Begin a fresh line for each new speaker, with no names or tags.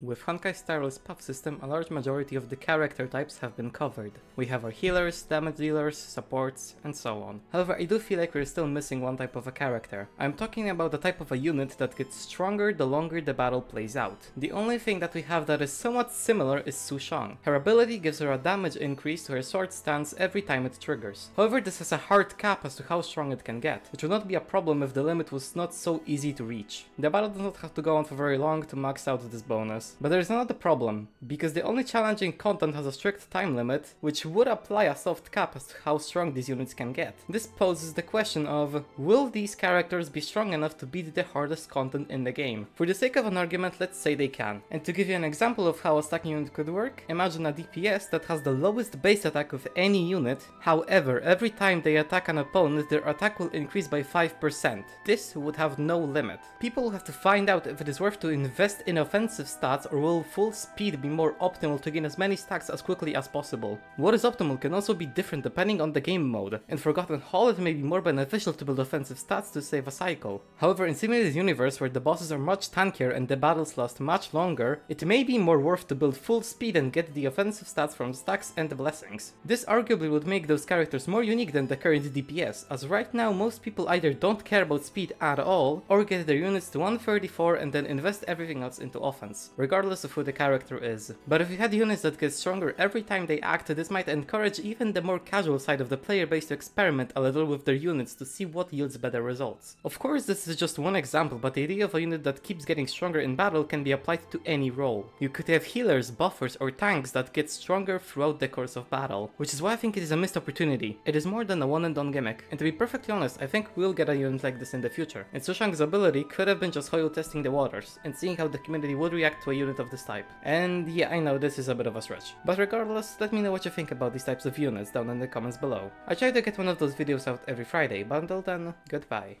With Honkai Star's path system, a large majority of the character types have been covered. We have our healers, damage dealers, supports, and so on. However, I do feel like we're still missing one type of a character. I'm talking about the type of a unit that gets stronger the longer the battle plays out. The only thing that we have that is somewhat similar is Sushang. Her ability gives her a damage increase to her sword stance every time it triggers. However, this has a hard cap as to how strong it can get, which would not be a problem if the limit was not so easy to reach. The battle does not have to go on for very long to max out this bonus. But there's another problem, because the only challenging content has a strict time limit, which would apply a soft cap as to how strong these units can get. This poses the question of, will these characters be strong enough to beat the hardest content in the game? For the sake of an argument, let's say they can. And to give you an example of how a stacking unit could work, imagine a DPS that has the lowest base attack of any unit, however, every time they attack an opponent, their attack will increase by 5%. This would have no limit. People will have to find out if it is worth to invest in offensive stats stats or will full speed be more optimal to gain as many stacks as quickly as possible? What is optimal can also be different depending on the game mode. In Forgotten Hall it may be more beneficial to build offensive stats to save a cycle. However in Simulated Universe where the bosses are much tankier and the battles last much longer, it may be more worth to build full speed and get the offensive stats from stacks and blessings. This arguably would make those characters more unique than the current DPS, as right now most people either don't care about speed at all, or get their units to 134 and then invest everything else into offense regardless of who the character is. But if you had units that get stronger every time they act, this might encourage even the more casual side of the player base to experiment a little with their units to see what yields better results. Of course this is just one example, but the idea of a unit that keeps getting stronger in battle can be applied to any role. You could have healers, buffers, or tanks that get stronger throughout the course of battle, which is why I think it is a missed opportunity. It is more than a one and done gimmick, and to be perfectly honest, I think we'll get a unit like this in the future. And Sushang's ability could have been just Hoyo testing the waters, and seeing how the community would react to a unit of this type. And yeah, I know this is a bit of a stretch. But regardless, let me know what you think about these types of units down in the comments below. I try to get one of those videos out every Friday, but until then, goodbye.